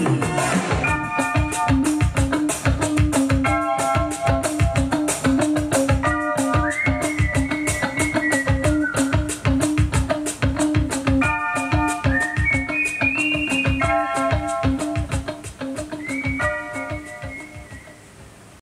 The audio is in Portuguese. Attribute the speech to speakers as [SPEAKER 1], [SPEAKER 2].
[SPEAKER 1] Música